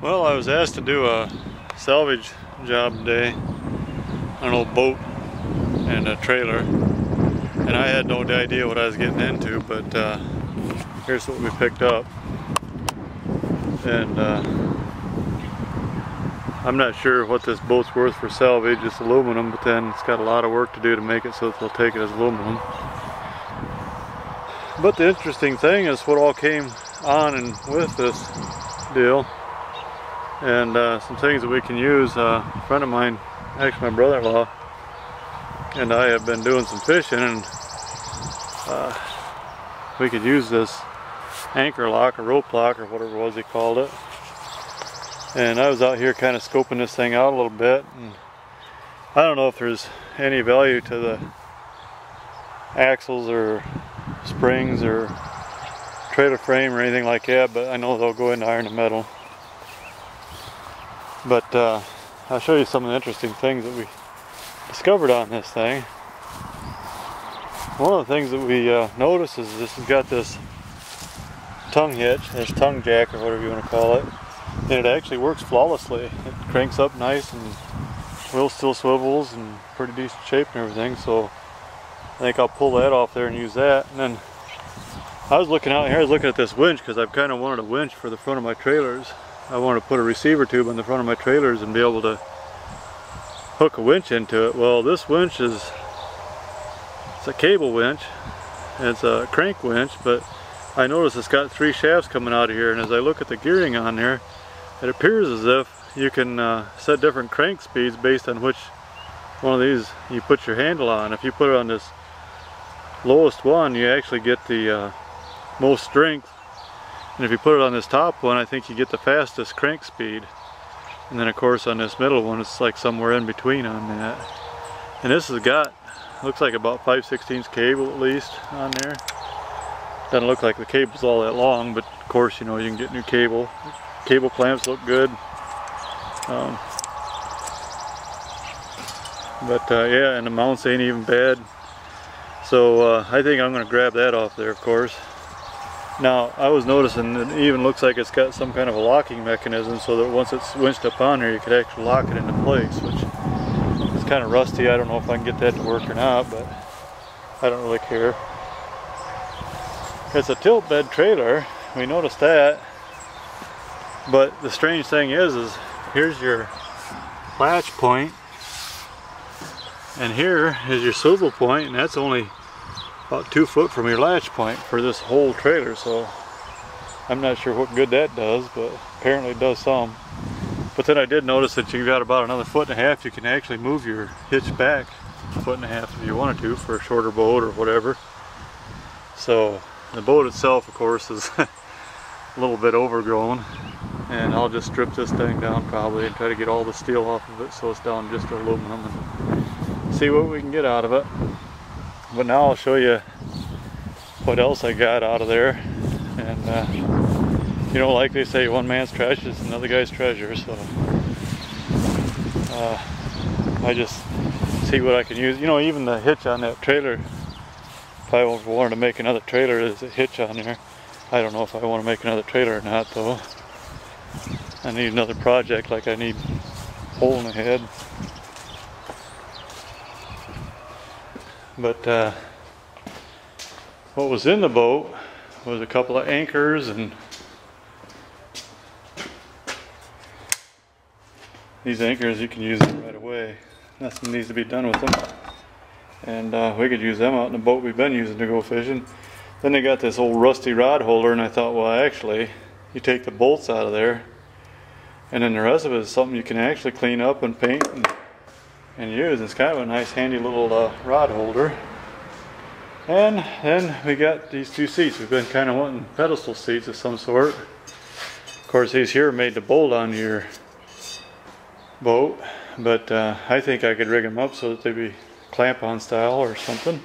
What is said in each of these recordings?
Well, I was asked to do a salvage job today on an old boat and a trailer. And I had no idea what I was getting into, but uh, here's what we picked up. And uh, I'm not sure what this boat's worth for salvage, it's aluminum, but then it's got a lot of work to do to make it so they'll take it as aluminum. But the interesting thing is what all came on and with this deal and uh, some things that we can use. Uh, a friend of mine, actually my brother-in-law, and I have been doing some fishing and uh, we could use this anchor lock or rope lock or whatever it was he called it. And I was out here kind of scoping this thing out a little bit and I don't know if there's any value to the axles or springs or trailer frame or anything like that, but I know they'll go into iron and metal. But uh, I'll show you some of the interesting things that we discovered on this thing. One of the things that we uh, noticed is this has got this tongue hitch, this tongue jack or whatever you want to call it, and it actually works flawlessly. It cranks up nice and wheel still swivels and pretty decent shape and everything. So I think I'll pull that off there and use that. And then I was looking out here, I was looking at this winch because I've kind of wanted a winch for the front of my trailers. I want to put a receiver tube on the front of my trailers and be able to hook a winch into it. Well, this winch is it's a cable winch. It's a crank winch, but I notice it's got three shafts coming out of here, and as I look at the gearing on there, it appears as if you can uh, set different crank speeds based on which one of these you put your handle on. If you put it on this lowest one, you actually get the uh, most strength and if you put it on this top one, I think you get the fastest crank speed. And then of course on this middle one, it's like somewhere in between on that. And this has got, looks like about 5 16 cable at least on there. Doesn't look like the cable's all that long, but of course, you know, you can get new cable. Cable clamps look good. Um, but uh, yeah, and the mounts ain't even bad. So uh, I think I'm going to grab that off there, of course. Now, I was noticing it even looks like it's got some kind of a locking mechanism so that once it's winched up on here, you could actually lock it into place, which is kind of rusty. I don't know if I can get that to work or not, but I don't really care. It's a tilt bed trailer. We noticed that. But the strange thing is, is here's your latch point, and here is your swivel point, and that's only about two foot from your latch point for this whole trailer so I'm not sure what good that does but apparently it does some. But then I did notice that you've got about another foot and a half. You can actually move your hitch back a foot and a half if you wanted to for a shorter boat or whatever. So the boat itself of course is a little bit overgrown and I'll just strip this thing down probably and try to get all the steel off of it so it's down just aluminum and see what we can get out of it but now I'll show you what else I got out of there. And uh, you know like they say one man's trash is another guy's treasure. So uh, I just see what I can use. You know even the hitch on that trailer if I wanted to make another trailer there's a hitch on there. I don't know if I want to make another trailer or not though. I need another project like I need hole in the head But uh, what was in the boat was a couple of anchors and these anchors you can use them right away. Nothing needs to be done with them. And uh, we could use them out in the boat we've been using to go fishing. Then they got this old rusty rod holder and I thought, well actually, you take the bolts out of there and then the rest of it is something you can actually clean up and paint and and use. It's kind of a nice handy little uh, rod holder. And then we got these two seats. We've been kind of wanting pedestal seats of some sort. Of course, these here made to bolt on your boat, but uh, I think I could rig them up so that they'd be clamp-on style or something.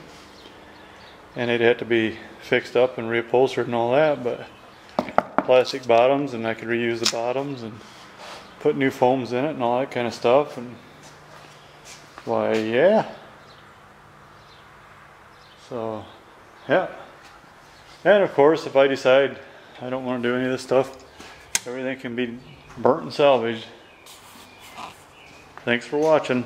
And they'd have to be fixed up and reupholstered and all that, but plastic bottoms and I could reuse the bottoms and put new foams in it and all that kind of stuff. And why, yeah. So, yeah. And of course, if I decide I don't want to do any of this stuff, Everything can be burnt and salvaged. Thanks for watching.